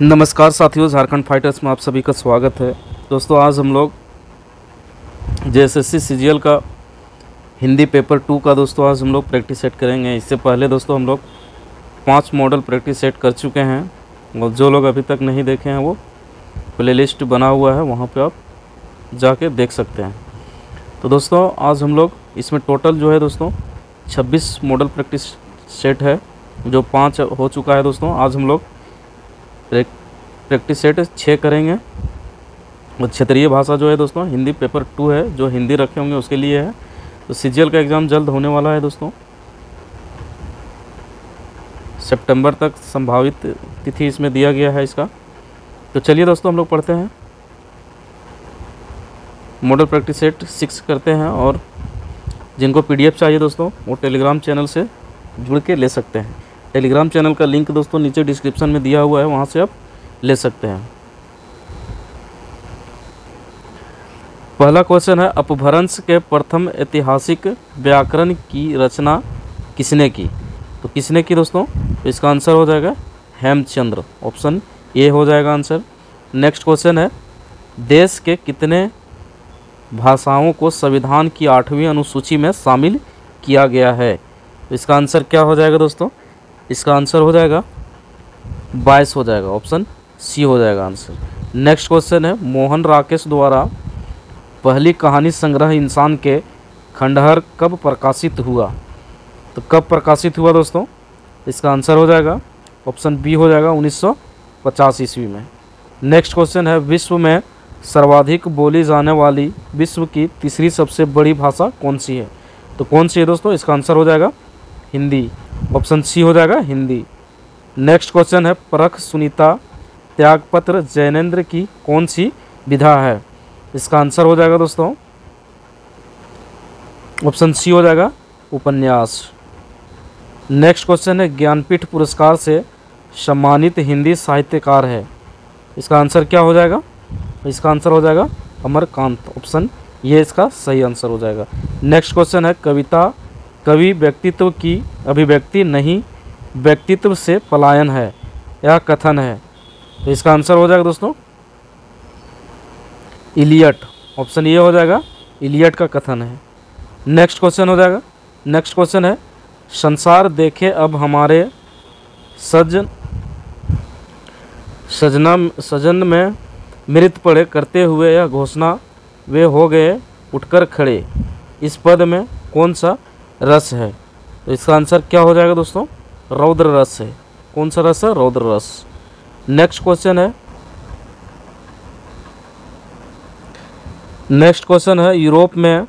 नमस्कार साथियों, झारखंड फाइटर्स में आप सभी का स्वागत है। दोस्तों, आज हम लोग जे एस एस का हिंदी पेपर टू का दोस्तों, आज हम लोग प्रैक्टिस सेट करेंगे। इससे पहले दोस्तों, हम लोग पाँच मॉडल प्रैक्टिस सेट कर चुके हैं और जो लोग अभी तक नहीं देखे हैं, वो प्लेलिस्ट बना हुआ है, वहाँ पे आप जाके देख सकते हैं। तो दोस्तों, आज हम लोग इसमें टोटल जो है दोस्तों 26 मॉडल प्रैक्टिस सेट है, जो पाँच हो चुका है दोस्तों। आज हम लोग प्रैक्टिस सेट छः करेंगे। और क्षेत्रीय भाषा जो है दोस्तों, हिंदी पेपर टू है, जो हिंदी रखे होंगे उसके लिए है। तो सी का एग्ज़ाम जल्द होने वाला है दोस्तों। सितंबर तक संभावित तिथि इसमें दिया गया है इसका। तो चलिए दोस्तों, हम लोग पढ़ते हैं। मॉडल प्रैक्टिस सेट सिक्स करते हैं और जिनको पीडीएफ चाहिए दोस्तों, वो टेलीग्राम चैनल से जुड़ के ले सकते हैं। टेलीग्राम चैनल का लिंक दोस्तों नीचे डिस्क्रिप्शन में दिया हुआ है, वहाँ से आप ले सकते हैं। पहला क्वेश्चन है, अपभ्रंश के प्रथम ऐतिहासिक व्याकरण की रचना किसने की? तो किसने की दोस्तों? तो इसका आंसर हो जाएगा हेमचंद्र। ऑप्शन ए हो जाएगा आंसर नेक्स्ट क्वेश्चन है, देश के कितने भाषाओं को संविधान की आठवीं अनुसूची में शामिल किया गया है? तो इसका आंसर क्या हो जाएगा दोस्तों? इसका आंसर हो जाएगा बाईस हो जाएगा, ऑप्शन सी हो जाएगा आंसर। नेक्स्ट क्वेश्चन है, मोहन राकेश द्वारा पहली कहानी संग्रह इंसान के खंडहर कब प्रकाशित हुआ? तो कब प्रकाशित हुआ दोस्तों? इसका आंसर हो जाएगा, ऑप्शन बी हो जाएगा 1950 ईस्वी में। नेक्स्ट क्वेश्चन है, विश्व में सर्वाधिक बोली जाने वाली विश्व की तीसरी सबसे बड़ी भाषा कौन सी है? तो कौन सी है दोस्तों? इसका आंसर हो जाएगा हिंदी। ऑप्शन सी हो जाएगा हिंदी। नेक्स्ट क्वेश्चन है, परख सुनीता त्यागपत्र जैनेन्द्र की कौन सी विधा है? इसका आंसर हो जाएगा दोस्तों, ऑप्शन सी हो जाएगा उपन्यास। नेक्स्ट क्वेश्चन है, ज्ञानपीठ पुरस्कार से सम्मानित हिंदी साहित्यकार है। इसका आंसर क्या हो जाएगा? इसका आंसर हो जाएगा अमरकांत। ऑप्शन ये इसका सही आंसर हो जाएगा। नेक्स्ट क्वेश्चन है, कविता कवि व्यक्तित्व की अभिव्यक्ति नहीं, व्यक्तित्व से पलायन है, यह कथन है। तो इसका आंसर हो जाएगा दोस्तों, इलियट। ऑप्शन ये हो जाएगा, इलियट का कथन है। नेक्स्ट क्वेश्चन हो जाएगा, नेक्स्ट क्वेश्चन है, संसार देखे अब हमारे सजन सजना, सजन में मृत पड़े करते हुए यह घोषणा वे हो गए, उठकर खड़े। इस पद में कौन सा रस है। तो इसका आंसर क्या हो जाएगा दोस्तों? रौद्र रस है। कौन सा रस है? रौद्र रस। नेक्स्ट क्वेश्चन है। नेक्स्ट क्वेश्चन है, यूरोप में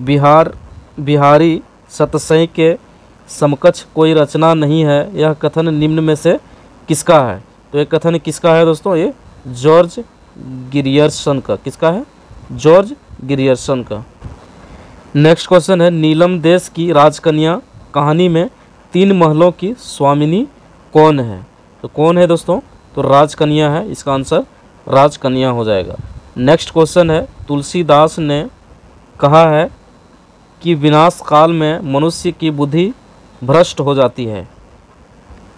बिहार, बिहारी सतसई के समकक्ष कोई रचना नहीं है। यह कथन निम्न में से किसका है? तो ये कथन किसका है दोस्तों? ये जॉर्ज गिरियर्सन का। किसका है? जॉर्ज गिरियर्सन का। नेक्स्ट क्वेश्चन है, नीलम देश की राजकन्या कहानी में तीन महलों की स्वामिनी कौन है? तो कौन है दोस्तों? तो राजकन्या है, इसका आंसर राजकन्या हो जाएगा। नेक्स्ट क्वेश्चन है, तुलसीदास ने कहा है कि विनाश काल में मनुष्य की बुद्धि भ्रष्ट हो जाती है।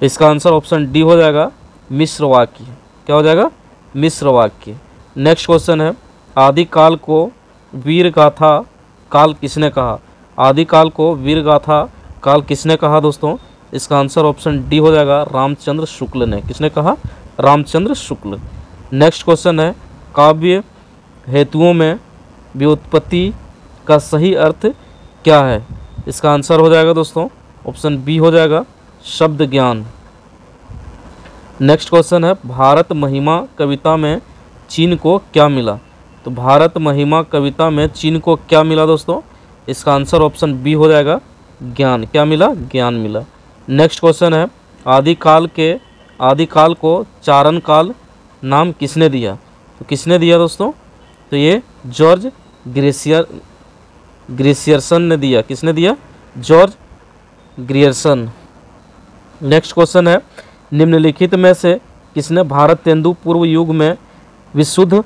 इसका आंसर ऑप्शन डी हो जाएगा मिश्र वाक्य क्या हो जाएगा? मिश्र वाक्य नेक्स्ट क्वेश्चन है, आदिकाल को वीर गाथा काल किसने कहा? आदिकाल को वीर गाथा काल किसने कहा दोस्तों? इसका आंसर ऑप्शन डी हो जाएगा रामचंद्र शुक्ल ने। किसने कहा? रामचंद्र शुक्ल। नेक्स्ट क्वेश्चन है, काव्य हेतुओं में व्युत्पत्ति का सही अर्थ क्या है? इसका आंसर हो जाएगा दोस्तों, ऑप्शन बी हो जाएगा शब्द ज्ञान। नेक्स्ट क्वेश्चन है, भारत महिमा कविता में चीन को क्या मिला? तो भारत महिमा कविता में चीन को क्या मिला दोस्तों? इसका आंसर ऑप्शन बी हो जाएगा, ज्ञान। क्या मिला? ज्ञान मिला। नेक्स्ट क्वेश्चन है, आदिकाल के, आदिकाल को चारण काल नाम किसने दिया? तो किसने दिया दोस्तों? तो ये जॉर्ज ग्रेसियर, ग्रेसियरसन ने दिया। किसने दिया? जॉर्ज ग्रियर्सन नेक्स्ट क्वेश्चन है, निम्नलिखित में से किसने भारत तेंदु पूर्व युग में विशुद्ध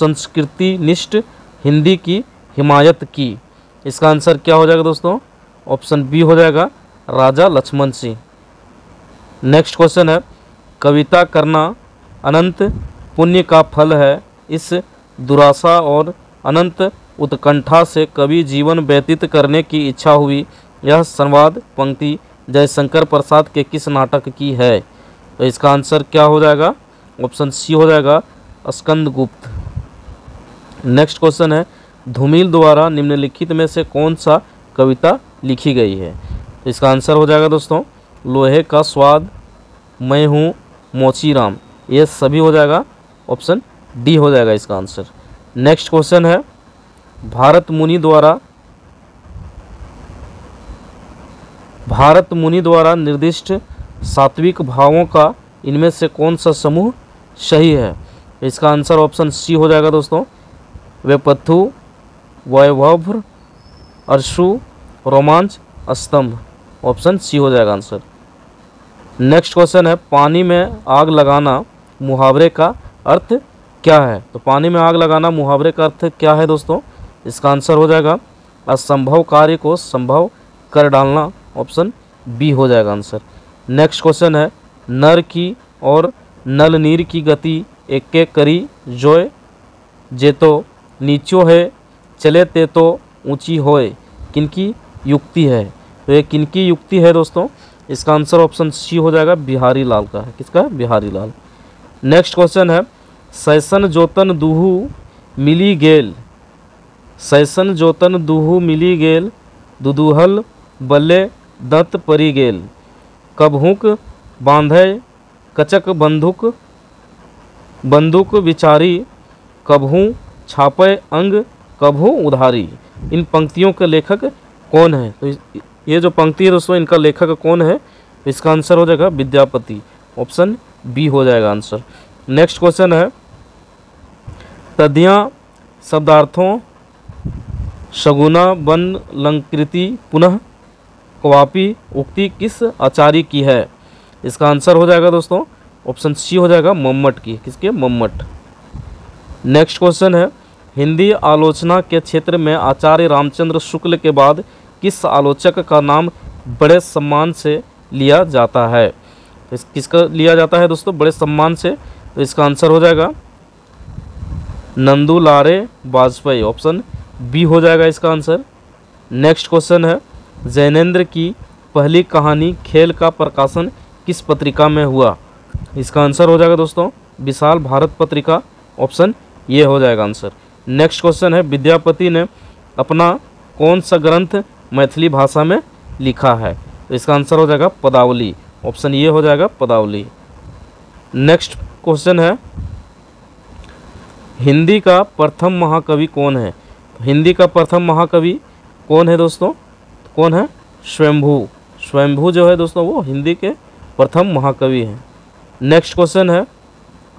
संस्कृति निष्ठ हिंदी की हिमायत की। इसका आंसर क्या हो जाएगा दोस्तों? ऑप्शन बी हो जाएगा राजा लक्ष्मण सिंह। नेक्स्ट क्वेश्चन है, कविता करना अनंत पुण्य का फल है, इस दुराशा और अनंत उत्कंठा से कवि जीवन व्यतीत करने की इच्छा हुई। यह संवाद पंक्ति जयशंकर प्रसाद के किस नाटक की है? तो इसका आंसर क्या हो जाएगा? ऑप्शन सी हो जाएगा स्कंद गुप्त नेक्स्ट क्वेश्चन है, धूमिल द्वारा निम्नलिखित में से कौन सा कविता लिखी गई है? इसका आंसर हो जाएगा दोस्तों, लोहे का स्वाद, मैं हूँ मोचीराम। ये सभी हो जाएगा ऑप्शन डी हो जाएगा इसका आंसर नेक्स्ट क्वेश्चन है, भारत मुनि द्वारा, भारत मुनि द्वारा निर्दिष्ट सात्विक भावों का इनमें से कौन सा समूह सही है? इसका आंसर ऑप्शन सी हो जाएगा दोस्तों वेपथु, वैभव अर्शु रोमांच, स्तंभ। ऑप्शन सी हो जाएगा आंसर। नेक्स्ट क्वेश्चन है, पानी में आग लगाना मुहावरे का अर्थ क्या है? तो पानी में आग लगाना मुहावरे का अर्थ क्या है दोस्तों? इसका आंसर हो जाएगा, असंभव कार्य को संभव कर डालना। ऑप्शन बी हो जाएगा आंसर। नेक्स्ट क्वेश्चन है, नर की और नल नीर की गति एक एक करी जोय जे तो नीचो है, चले ते तो ऊँची होए, किनकी युक्ति है? तो ये किनकी युक्ति है दोस्तों? इसका आंसर ऑप्शन सी हो जाएगा बिहारी लाल का है। किसका? है बिहारी लाल। नेक्स्ट क्वेश्चन है, सैसन जोतन दूहू मिली गेल। सैसन जोतन दूहू मिली गेल, दुदूहल बल्ले दत्त परी गेल। कबहुक बांधे कचक बंदूक बंदूक विचारी कबहू छापे अंग कबहू उधारी? इन पंक्तियों के लेखक कौन है? तो ये जो पंक्ति है दोस्तों, इनका लेखक कौन है? इसका आंसर हो जाएगा विद्यापति। ऑप्शन बी हो जाएगा आंसर। नेक्स्ट क्वेश्चन है, तदियाँ शब्दार्थों शगुना वन लंकृति पुनः क्वापी उक्ति किस आचार्य की है? इसका आंसर हो जाएगा दोस्तों, ऑप्शन सी हो जाएगा मम्मट की। किसके? मम्मट। नेक्स्ट क्वेश्चन है हिंदी आलोचना के क्षेत्र में आचार्य रामचंद्र शुक्ल के बाद किस आलोचक का नाम बड़े सम्मान से लिया जाता है? तो इस, किसका लिया जाता है दोस्तों? बड़े सम्मान से। तो इसका आंसर हो जाएगा नंदू लारे वाजपेयी। ऑप्शन बी हो जाएगा इसका आंसर। नेक्स्ट क्वेश्चन है जैनेन्द्र की पहली कहानी खेल का प्रकाशन किस पत्रिका में हुआ? इसका आंसर हो जाएगा दोस्तों, विशाल भारत पत्रिका। ऑप्शन ये हो जाएगा आंसर। नेक्स्ट क्वेश्चन है, विद्यापति ने अपना कौन सा ग्रंथ मैथिली भाषा में लिखा है? तो इसका आंसर हो जाएगा पदावली। ऑप्शन ये हो जाएगा पदावली। नेक्स्ट क्वेश्चन है, हिंदी का प्रथम महाकवि कौन है? हिंदी का प्रथम महाकवि कौन है दोस्तों? कौन है? स्वयंभू। स्वयंभू जो है दोस्तों, वो हिंदी के प्रथम महाकवि हैं। नेक्स्ट क्वेश्चन है,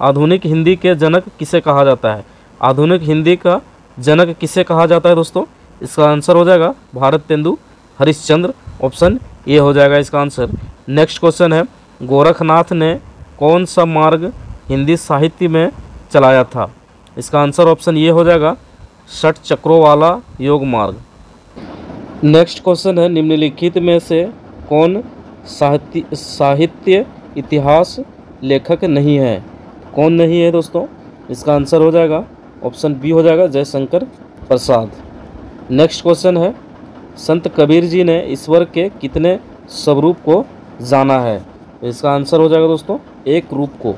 आधुनिक हिंदी के जनक किसे कहा जाता है? आधुनिक हिंदी का जनक किसे कहा जाता है दोस्तों? इसका आंसर हो जाएगा Bharatendu, Harishchandra, option A हो जाएगा इसका आंसर। नेक्स्ट क्वेश्चन है, गोरखनाथ ने कौन सा मार्ग हिंदी साहित्य में चलाया था? इसका आंसर ऑप्शन ये हो जाएगा, षट चक्रों वाला योग मार्ग। नेक्स्ट क्वेश्चन है, निम्नलिखित में से कौन साहित्य साहित्य इतिहास लेखक नहीं है? कौन नहीं है दोस्तों? इसका आंसर हो जाएगा ऑप्शन बी हो जाएगा जयशंकर प्रसाद। नेक्स्ट क्वेश्चन है, संत कबीर जी ने ईश्वर के कितने स्वरूप को जाना है? इसका आंसर हो जाएगा दोस्तों, एक रूप को।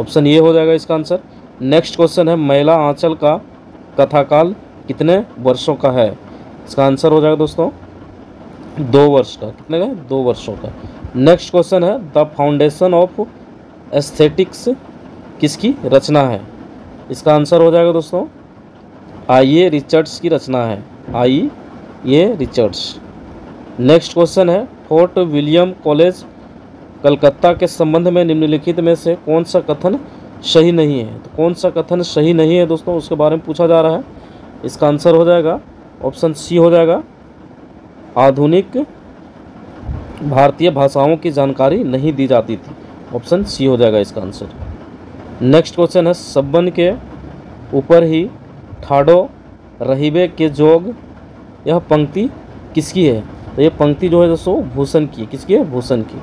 ऑप्शन ये हो जाएगा इसका आंसर। नेक्स्ट क्वेश्चन है, महिला आंचल का कथाकाल कितने वर्षों का है? इसका आंसर हो जाएगा दोस्तों, दो वर्ष का। कितने का दो वर्षों का। नेक्स्ट क्वेश्चन है, द फाउंडेशन ऑफ़ एस्थेटिक्स किसकी रचना है? इसका आंसर हो जाएगा दोस्तों आई ए रिचर्ड्स की रचना है। I A Richards. Next question है, फोर्ट विलियम कॉलेज, कलकत्ता के संबंध में निम्नलिखित में से कौन सा कथन सही नहीं है? तो कौन सा कथन सही नहीं है दोस्तों, उसके बारे में पूछा जा रहा है। इसका आंसर हो जाएगा, ऑप्शन सी हो जाएगा, आधुनिक भारतीय भाषाओं की जानकारी नहीं दी जाती थी। ऑप्शन सी हो जाएगा इसका आंसर। नेक्स्ट क्वेश्चन है, सब्बन के ऊपर ही ठाडो, रहीबे के जोग, यह पंक्ति किसकी है? तो ये पंक्ति जो है दोस्तों, भूषण की किसकी है? भूषण की।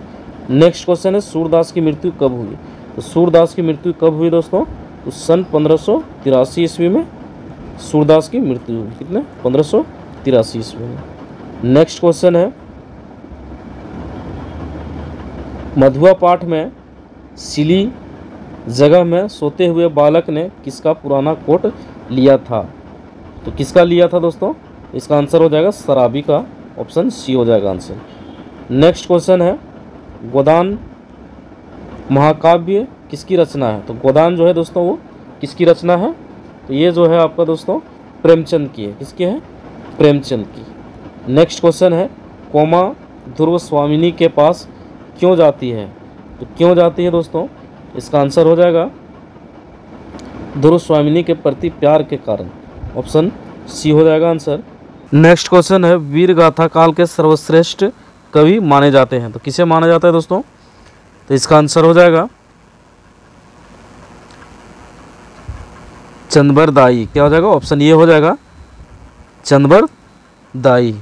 नेक्स्ट क्वेश्चन है, सूरदास की मृत्यु कब हुई? तो सूरदास की मृत्यु कब हुई दोस्तों? तो सन पंद्रह ईस्वी में सूरदास की मृत्यु हुई। कितने? पंद्रह ईस्वी में। नेक्स्ट क्वेश्चन है, मधुआ पाठ में सिली जगह में सोते हुए बालक ने किसका पुराना कोट लिया था? तो किसका लिया था दोस्तों? इसका आंसर हो जाएगा शराबी का। ऑप्शन सी हो जाएगा आंसर। नेक्स्ट क्वेश्चन है, गोदान महाकाव्य किसकी रचना है? तो गोदान जो है दोस्तों वो किसकी रचना है? तो ये जो है आपका दोस्तों, प्रेमचंद की है। किसकी है? प्रेमचंद की। नेक्स्ट क्वेश्चन है, कोमा ध्रुव स्वामिनी के पास क्यों जाती है? तो क्यों जाती है दोस्तों? इसका आंसर हो जाएगा ध्रुव के प्रति प्यार के कारण। ऑप्शन सी हो जाएगा आंसर। नेक्स्ट क्वेश्चन है, वीर गाथा काल के सर्वश्रेष्ठ कवि माने जाते हैं। तो किसे माना जाता है दोस्तों? तो इसका आंसर हो जाएगा चंदबर दाई। क्या हो जाएगा? ऑप्शन ये हो जाएगा चंदबर दाई।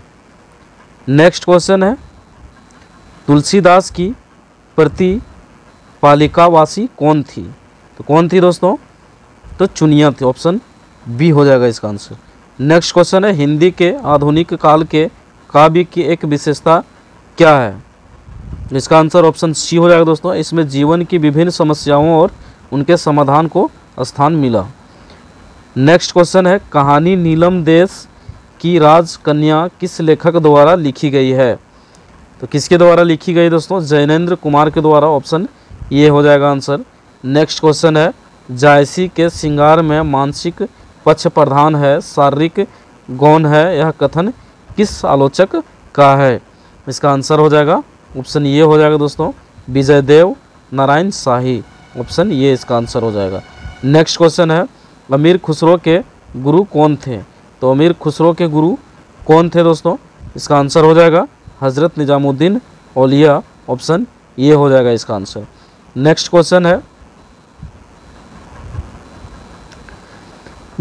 नेक्स्ट क्वेश्चन है, तुलसीदास की प्रति पालिकावासी कौन थी? तो कौन थी दोस्तों? तो चुनिया थी ऑप्शन बी हो जाएगा इसका आंसर नेक्स्ट क्वेश्चन है, हिंदी के आधुनिक काल के काव्य की एक विशेषता क्या है? इसका आंसर ऑप्शन सी हो जाएगा दोस्तों। इसमें जीवन की विभिन्न समस्याओं और उनके समाधान को स्थान मिला। नेक्स्ट क्वेश्चन है, कहानी नीलम देश की राजकन्या किस लेखक द्वारा लिखी गई है? तो किसके द्वारा लिखी गई दोस्तों? जैनेन्द्र कुमार के द्वारा ऑप्शन ये हो जाएगा आंसर। नेक्स्ट क्वेश्चन है, जायसी के श्रृंगार में मानसिक पक्ष प्रधान है, शारीरिक गौन है, यह कथन किस आलोचक का है? इसका आंसर हो जाएगा, ऑप्शन ये हो जाएगा दोस्तों विजय देव नारायण शाही। ऑप्शन ये इसका आंसर हो जाएगा। नेक्स्ट क्वेश्चन है, अमीर खुसरो के गुरु कौन थे? तो अमीर खुसरो के गुरु कौन थे दोस्तों? इसका आंसर हो जाएगा, हज़रत निज़ामुद्दीन ओलिया ऑप्शन ये हो जाएगा इसका आंसर। नेक्स्ट क्वेश्चन है।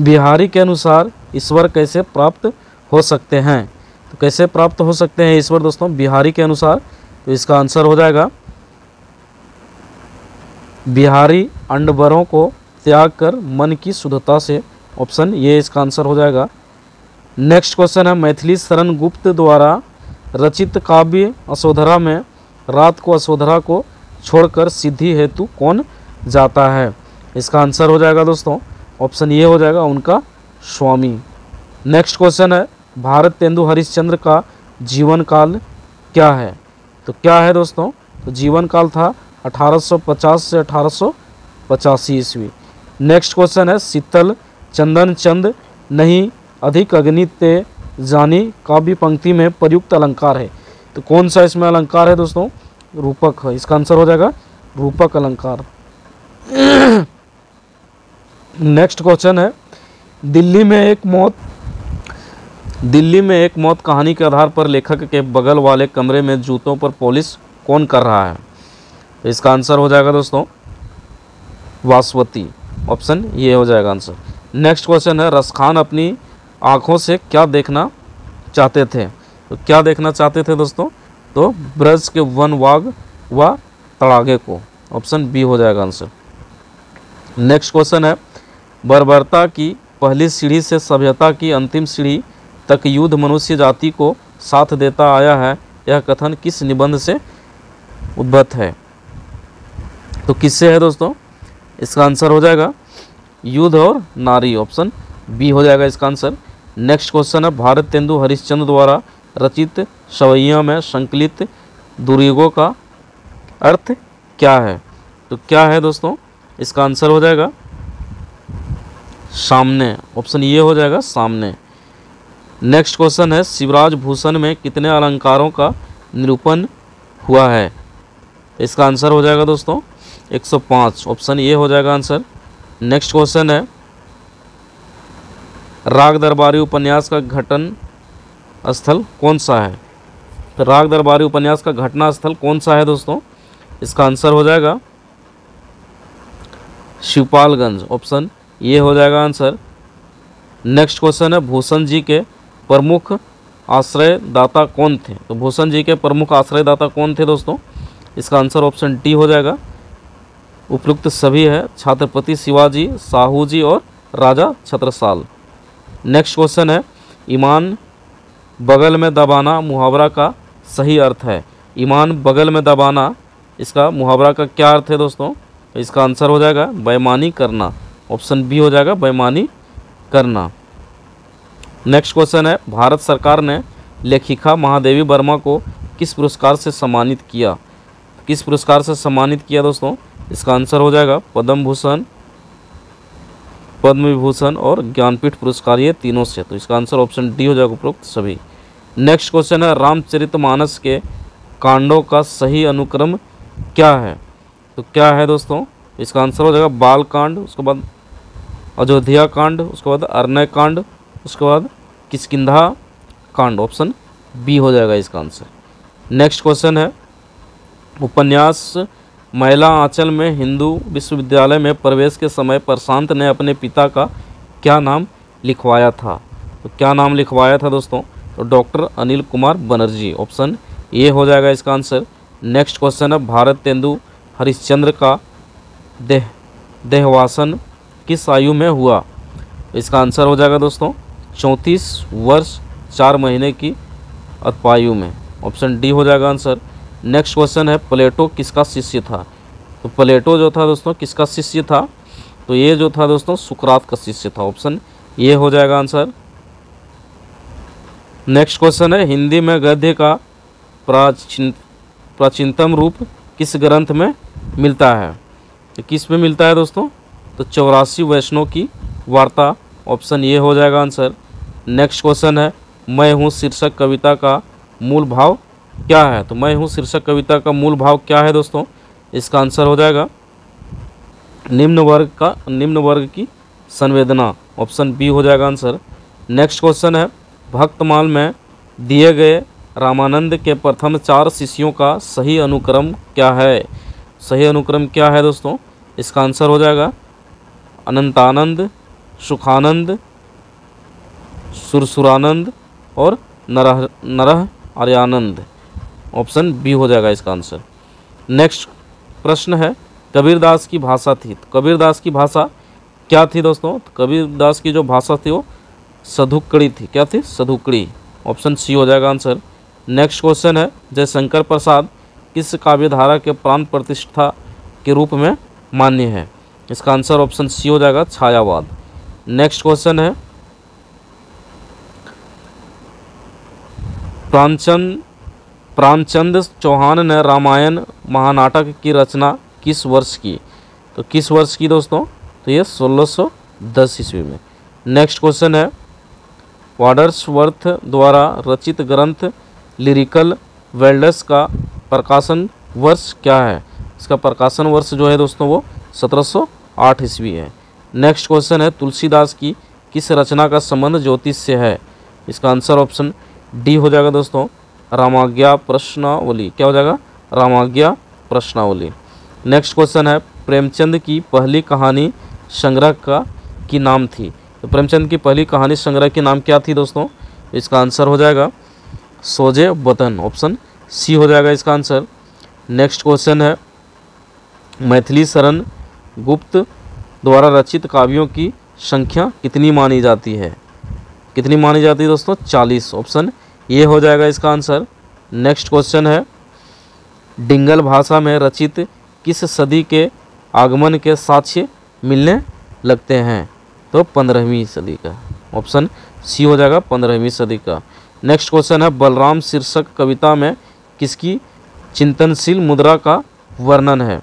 बिहारी के अनुसार ईश्वर कैसे प्राप्त हो सकते हैं? तो कैसे प्राप्त हो सकते हैं ईश्वर दोस्तों? बिहारी के अनुसार। तो इसका आंसर हो जाएगा। बिहारी अंडबरों को त्याग कर मन की शुद्धता से। ऑप्शन ये इसका आंसर हो जाएगा। नेक्स्ट क्वेश्चन है, मैथिली शरण गुप्त द्वारा रचित काव्य अशोधरा में रात को अशोधरा को छोड़कर सिद्धि हेतु कौन जाता है? इसका आंसर हो जाएगा दोस्तों, ऑप्शन ये हो जाएगा उनका स्वामी। नेक्स्ट क्वेश्चन है, भारत तेंदु हरिश्चंद्र का जीवन काल क्या है? तो क्या है दोस्तों? तो जीवन काल था 1850 से अठारह सौ पचासी ईस्वी। नेक्स्ट क्वेश्चन है, शीतल चंदन चंद नहीं, अधिक अग्नि ते जानी, काव्य पंक्ति में प्रयुक्त अलंकार है। तो कौन सा इसमें अलंकार है दोस्तों? रूपक है। इसका आंसर हो जाएगा रूपक अलंकार। नेक्स्ट क्वेश्चन है। दिल्ली में एक मौत, दिल्ली में एक मौत कहानी के आधार पर लेखक के बगल वाले कमरे में जूतों पर पॉलिश कौन कर रहा है? तो इसका आंसर हो जाएगा दोस्तों, वासवती। ऑप्शन ये हो जाएगा आंसर। नेक्स्ट क्वेश्चन है, रसखान अपनी आँखों से क्या देखना चाहते थे? तो क्या देखना चाहते थे दोस्तों? तो ब्रज के वन वाग व तड़ागे को। ऑप्शन बी हो जाएगा आंसर। नेक्स्ट क्वेश्चन है, बर्बरता की पहली सीढ़ी से सभ्यता की अंतिम सीढ़ी तक युद्ध मनुष्य जाति को साथ देता आया है, यह कथन किस निबंध से उद्भत है? तो किससे है दोस्तों? इसका आंसर हो जाएगा युद्ध और नारी। ऑप्शन बी हो जाएगा इसका आंसर। नेक्स्ट क्वेश्चन है, भारत तेंदु हरिश्चंद्र द्वारा रचित सवैया में संकलित दुर्युगों का अर्थ क्या है? तो क्या है दोस्तों? इसका आंसर हो जाएगा सामने। ऑप्शन ये हो जाएगा सामने। नेक्स्ट क्वेश्चन है, शिवराज भूषण में कितने अलंकारों का निरूपण हुआ है? इसका आंसर हो जाएगा दोस्तों 105 ऑप्शन ये हो जाएगा आंसर। नेक्स्ट क्वेश्चन है, राग दरबारी उपन्यास का घटन स्थल कौन सा है? तो राग दरबारी उपन्यास का घटना स्थल कौन सा है दोस्तों? इसका आंसर हो जाएगा शिवपालगंज। ऑप्शन ये हो जाएगा आंसर। नेक्स्ट क्वेश्चन है, भूषण जी के प्रमुख आश्रयदाता कौन थे? तो भूषण जी के प्रमुख आश्रयदाता कौन थे दोस्तों? इसका आंसर ऑप्शन डी हो जाएगा। उपयुक्त सभी है, छात्रपति शिवाजी, साहू जी और राजा छत्रसाल। नेक्स्ट क्वेश्चन है, ईमान बगल में दबाना मुहावरा का सही अर्थ है। ईमान बगल में दबाना, इसका मुहावरा का क्या अर्थ है दोस्तों? इसका आंसर हो जाएगा बेमानी करना। ऑप्शन बी हो जाएगा, बेईमानी करना। नेक्स्ट क्वेश्चन है, भारत सरकार ने लेखिका महादेवी वर्मा को किस पुरस्कार से सम्मानित किया? किस पुरस्कार से सम्मानित किया दोस्तों? इसका आंसर हो जाएगा पद्म भूषण पद्म विभूषण और ज्ञानपीठ पुरस्कार, ये तीनों से। तो इसका आंसर ऑप्शन डी हो जाएगा उपरोक्त सभी। नेक्स्ट क्वेश्चन है, रामचरितमानस के कांडों का सही अनुक्रम क्या है? तो क्या है दोस्तों? इसका आंसर हो जाएगा बाल कांड उसके बाद अयोध्या कांड, उसके बाद अरण्य कांड, उसके बाद किसकिधा कांड ऑप्शन बी हो जाएगा इसका आंसर नेक्स्ट क्वेश्चन है, उपन्यास, महिला आंचल में हिंदू विश्वविद्यालय में प्रवेश के समय प्रशांत ने अपने पिता का क्या नाम लिखवाया था? तो क्या नाम लिखवाया था दोस्तों? तो doctor Anil Kumar Banerjee. Option A हो जाएगा इसका आंसर। नेक्स्ट क्वेश्चन है, भारत तेंदु हरिश्चंद्र का देह, देहवासन किस आयु में हुआ? इसका आंसर हो जाएगा दोस्तों, चौंतीस वर्ष चार महीने की अल्पायु में। ऑप्शन डी हो जाएगा आंसर। नेक्स्ट क्वेश्चन है, प्लेटो किसका शिष्य था? तो प्लेटो जो था दोस्तों, किसका शिष्य था? तो ये जो था दोस्तों, सुकरात का शिष्य था। ऑप्शन ये हो जाएगा आंसर। नेक्स्ट क्वेश्चन है, हिंदी में गद्य का प्राचीन प्राचीनतम रूप किस ग्रंथ में मिलता है? तो किसमें मिलता है दोस्तों? तो चौरासी वैष्णव की वार्ता ऑप्शन ये हो जाएगा आंसर। नेक्स्ट क्वेश्चन है, मैं हूँ शीर्षक कविता का मूल भाव क्या है? तो मैं हूँ शीर्षक कविता का मूल भाव क्या है दोस्तों? इसका आंसर हो जाएगा, निम्न वर्ग का निम्न वर्ग की संवेदना। ऑप्शन बी हो जाएगा आंसर। नेक्स्ट क्वेश्चन है भक्तमाल में दिए गए रामानंद के प्रथम चार शिष्यों का सही अनुक्रम क्या है? सही अनुक्रम क्या है दोस्तों? इसका आंसर हो जाएगा अनंतानंद, सुखानंद, सुरसुरानंद और नरह नरह आर्यानंद। ऑप्शन बी हो जाएगा इसका आंसर। नेक्स्ट प्रश्न है, कबीरदास की भाषा थी। तो कबीरदास की भाषा क्या थी दोस्तों? तो कबीरदास की जो भाषा थी वो सधुकड़ी थी। क्या थी? सधुकड़ी ऑप्शन सी हो जाएगा आंसर। नेक्स्ट क्वेश्चन है, जयशंकर प्रसाद किस काव्यधारा के प्राण प्रतिष्ठा के रूप में मान्य है? इसका आंसर ऑप्शन सी हो जाएगा, छायावाद। नेक्स्ट क्वेश्चन है, प्राणचंद प्राणचंद चौहान ने रामायण महानाटक की रचना किस वर्ष की? तो किस वर्ष की दोस्तों? तो ये 1610 ईस्वी में। नेक्स्ट क्वेश्चन है वाडर्सवर्थ द्वारा रचित ग्रंथ लिरिकल वेल्डस का प्रकाशन वर्ष क्या है? इसका प्रकाशन वर्ष जो है दोस्तों वो 1708 ईस्वी है। नेक्स्ट क्वेश्चन है, तुलसीदास की किस रचना का संबंध ज्योतिष से है? इसका आंसर ऑप्शन डी हो जाएगा दोस्तों, रामाज्ञा प्रश्नावली। क्या हो जाएगा? रामाज्ञा प्रश्नावली। नेक्स्ट क्वेश्चन है, प्रेमचंद की पहली कहानी संग्रह का, की नाम थी? तो प्रेमचंद की पहली कहानी संग्रह के नाम क्या थी दोस्तों? इसका आंसर हो जाएगा सोजे वतन ऑप्शन सी हो जाएगा इसका आंसर। नेक्स्ट क्वेश्चन है, मैथिली शरण गुप्त द्वारा रचित काव्यों की संख्या कितनी मानी जाती है? कितनी मानी जाती है दोस्तों? चालीस, ऑप्शन ये हो जाएगा इसका आंसर। नेक्स्ट क्वेश्चन है, डिंगल भाषा में रचित किस सदी के आगमन के साक्ष्य मिलने लगते हैं? तो पंद्रहवीं सदी का। ऑप्शन सी हो जाएगा पंद्रहवीं सदी का। नेक्स्ट क्वेश्चन है, बलराम शीर्षक कविता में किसकी चिंतनशील मुद्रा का वर्णन है?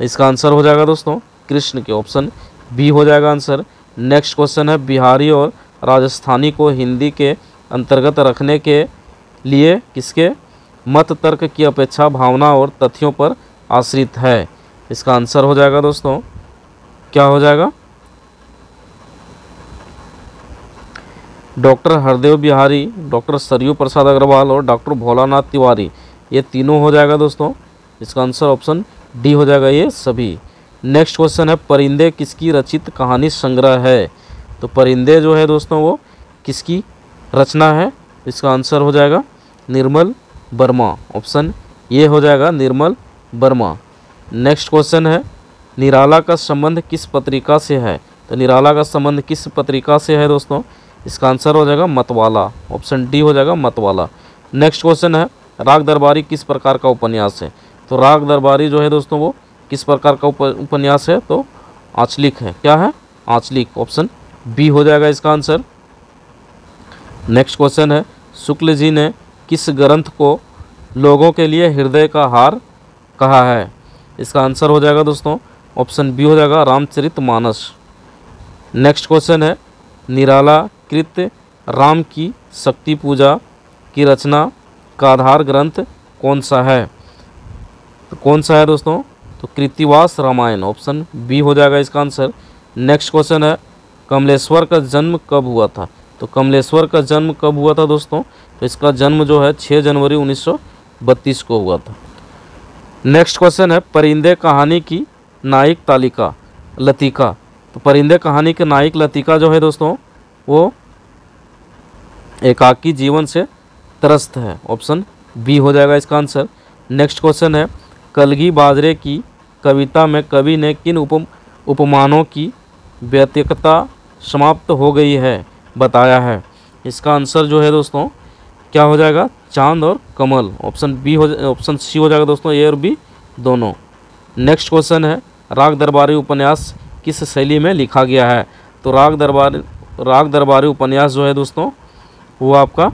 इसका आंसर हो जाएगा दोस्तों, कृष्ण के। ऑप्शन बी हो जाएगा आंसर नेक्स्ट क्वेश्चन है, बिहारी और राजस्थानी को हिंदी के अंतर्गत रखने के लिए किसके मत तर्क की अपेक्षा भावना और तथ्यों पर आश्रित है? इसका आंसर हो जाएगा दोस्तों, क्या हो जाएगा? डॉक्टर हरदेव बिहारी, डॉक्टर सरयू प्रसाद अग्रवाल और डॉक्टर भोलानाथ तिवारी। ये तीनों हो जाएगा दोस्तों। इसका आंसर ऑप्शन डी हो जाएगा ये सभी। नेक्स्ट क्वेश्चन है, परिंदे किसकी रचित कहानी संग्रह है? तो परिंदे जो है दोस्तों वो किसकी रचना है? इसका आंसर हो जाएगा निर्मल वर्मा। ऑप्शन ये हो जाएगा निर्मल वर्मा। नेक्स्ट क्वेश्चन है, निराला का संबंध किस पत्रिका से है? तो निराला का संबंध किस पत्रिका से है दोस्तों? इसका आंसर हो जाएगा मतवाला ऑप्शन डी हो जाएगा मतवाला। नेक्स्ट क्वेश्चन है, राग दरबारी किस प्रकार का उपन्यास है? तो राग दरबारी जो है दोस्तों वो किस प्रकार का उपन्यास है? तो आंचलिक है। क्या है? आंचलिक ऑप्शन बी हो जाएगा इसका आंसर। नेक्स्ट क्वेश्चन है, शुक्ल जी ने किस ग्रंथ को लोगों के लिए हृदय का हार कहा है? इसका आंसर हो जाएगा दोस्तों ऑप्शन बी हो जाएगा रामचरित मानस नेक्स्ट क्वेश्चन है, निराला कृत राम की शक्ति पूजा की रचना का आधार ग्रंथ कौन सा है? तो कौन सा है दोस्तों? तो कृतिवास रामायण ऑप्शन बी हो जाएगा इसका आंसर नेक्स्ट क्वेश्चन है, कमलेश्वर का जन्म कब हुआ था? तो कमलेश्वर का जन्म कब हुआ था दोस्तों? तो इसका जन्म जो है 6 जनवरी 1932 को हुआ था। नेक्स्ट क्वेश्चन है, परिंदे कहानी की नायक तालिका, लतिका। तो परिंदे कहानी के नायक लतिका जो है दोस्तों, वो एकाकी जीवन से त्रस्त है। ऑप्शन बी हो जाएगा इसका आंसर। नेक्स्ट क्वेश्चन है, कलगी बाजरे की कविता में कवि ने किन उप, उपमानों की व्यतिकता समाप्त हो गई है? बताया है। इसका आंसर जो है दोस्तों, क्या हो जाएगा? चाँद और कमल। ऑप्शन बी हो, ऑप्शन सी हो जाएगा दोस्तों, ए और बी दोनों। नेक्स्ट क्वेश्चन है, राग दरबारी उपन्यास किस शैली में लिखा गया है? तो राग दरबारी राग दरबारी उपन्यास जो है दोस्तों वो आपका?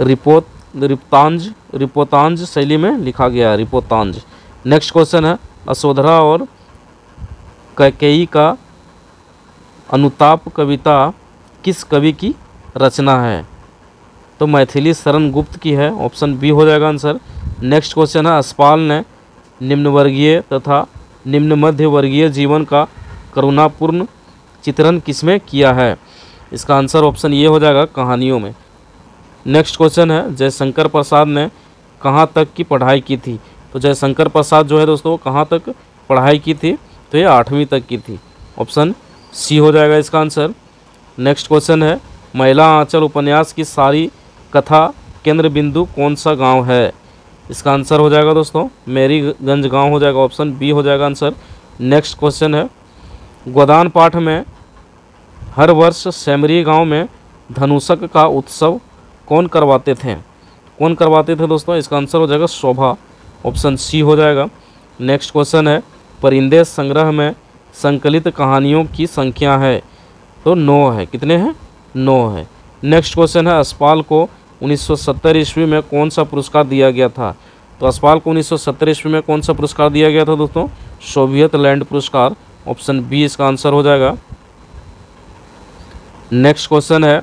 रिपोत, रिपोतांज रिपोतांज शैली में लिखा गया है, रिपोतांज। नेक्स्ट क्वेश्चन है, असोधरा और कैकेयी का अनुताप कविता किस कवि की रचना है? तो मैथिली शरण गुप्त की है ऑप्शन बी हो जाएगा आंसर नेक्स्ट क्वेश्चन है, अस्पाल ने निम्नवर्गीय तथा निम्न मध्य वर्गीय जीवन का करुणापूर्ण चित्रण किसमें किया है? इसका आंसर ऑप्शन ये हो जाएगा कहानियों में। नेक्स्ट क्वेश्चन है, जयशंकर प्रसाद ने कहाँ तक की पढ़ाई की थी? तो जयशंकर प्रसाद जो है दोस्तों कहाँ तक पढ़ाई की थी? तो ये आठवीं तक की थी। ऑप्शन सी हो जाएगा इसका आंसर। नेक्स्ट क्वेश्चन है, महिला आंचल उपन्यास की सारी कथा केंद्र बिंदु कौन सा गाँव है? इसका आंसर हो जाएगा दोस्तों, मेरीगंज गाँव हो जाएगा। ऑप्शन बी हो जाएगा आंसर। नेक्स्ट क्वेश्चन है, गोदान पाठ में हर वर्ष सेमरी गाँव में धनुषक का उत्सव कौन करवाते थे? कौन करवाते थे दोस्तों? इसका आंसर हो जाएगा शोभा। ऑप्शन सी हो जाएगा। नेक्स्ट क्वेश्चन है परिंदे संग्रह में संकलित कहानियों की संख्या है। तो नौ है। कितने हैं? नौ है। नेक्स्ट क्वेश्चन है, अस्पाल को 1970 ईस्वी में कौन सा पुरस्कार दिया गया था? तो अस्पाल को 1970 ईस्वी में कौन सा पुरस्कार दिया गया था दोस्तों? सोवियत लैंड पुरस्कार। ऑप्शन बी इसका आंसर हो जाएगा। नेक्स्ट क्वेश्चन है।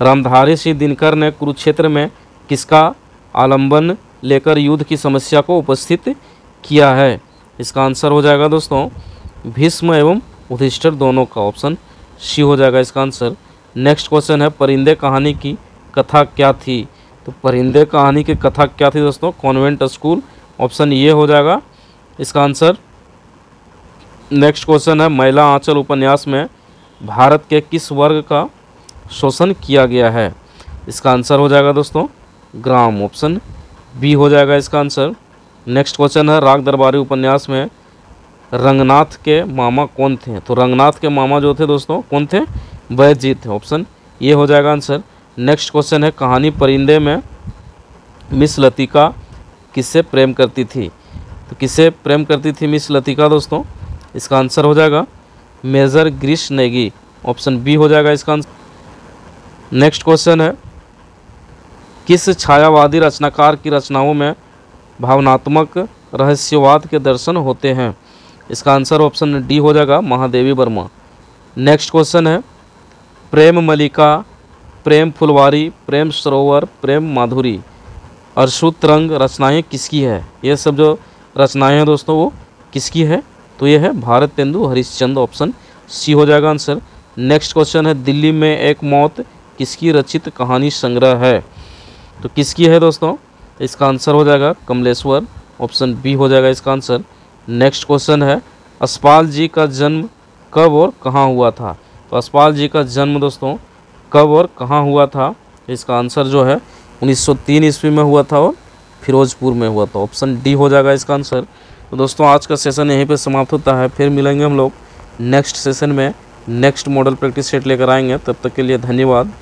रामधारी सिंह दिनकर ने कुरुक्षेत्र में किसका आलंबन लेकर युद्ध की समस्या को उपस्थित किया है? इसका आंसर हो जाएगा दोस्तों, भीष्म एवं उधिष्ठर दोनों का ऑप्शन सी हो जाएगा इसका आंसर नेक्स्ट क्वेश्चन है, परिंदे कहानी की कथा क्या थी? तो परिंदे कहानी की कथा क्या थी दोस्तों? कॉन्वेंट स्कूल ऑप्शन ये हो जाएगा। इसका आंसर नेक्स्ट क्वेश्चन है, महिला आंचल उपन्यास में भारत के किस वर्ग का शोषण किया गया है? इसका आंसर हो जाएगा दोस्तों, ग्राम ऑप्शन बी हो जाएगा इसका आंसर नेक्स्ट क्वेश्चन है, राग दरबारी उपन्यास में रंगनाथ के मामा कौन थे? तो रंगनाथ के मामा जो थे दोस्तों, कौन थे? वैद्य थे ऑप्शन ये हो जाएगा आंसर नेक्स्ट क्वेश्चन है, कहानी परिंदे में मिस लतिका किससे प्रेम करती थी? तो किससे प्रेम करती थी मिस लतिका दोस्तों? इसका आंसर हो जाएगा major Girish Negi. Option B हो जाएगा इसका आंसर नेक्स्ट क्वेश्चन है, किस छायावादी रचनाकार की रचनाओं में भावनात्मक रहस्यवाद के दर्शन होते हैं? इसका आंसर ऑप्शन डी हो जाएगा महादेवी वर्मा। नेक्स्ट क्वेश्चन है, प्रेम मलिका, प्रेम फुलवारी, प्रेम सरोवर, प्रेम माधुरी अरशुत रंग रचनाएँ किसकी है? ये सब जो रचनाएँ हैं दोस्तों, वो किसकी है? तो ये है Bharatendu, Harishchandra option C हो जाएगा आंसर नेक्स्ट क्वेश्चन है, दिल्ली में एक मौत, किसकी रचित कहानी संग्रह है? तो किसकी है दोस्तों? इसका आंसर हो जाएगा कमलेश्वर। ऑप्शन बी हो जाएगा इसका आंसर नेक्स्ट क्वेश्चन है, अस्पाल जी का जन्म कब और कहाँ हुआ था? तो अस्पाल जी का जन्म दोस्तों, कब और कहाँ हुआ था? इसका आंसर जो है 1903 ईस्वी में हुआ था और फिरोजपुर में हुआ था। ऑप्शन डी हो जाएगा इसका आंसर तो दोस्तों, आज का सेशन यहीं पर समाप्त होता है। फिर मिलेंगे हम लोग नेक्स्ट सेशन में। नेक्स्ट मॉडल प्रैक्टिस सेट लेकर आएँगे। तब तक के लिए धन्यवाद।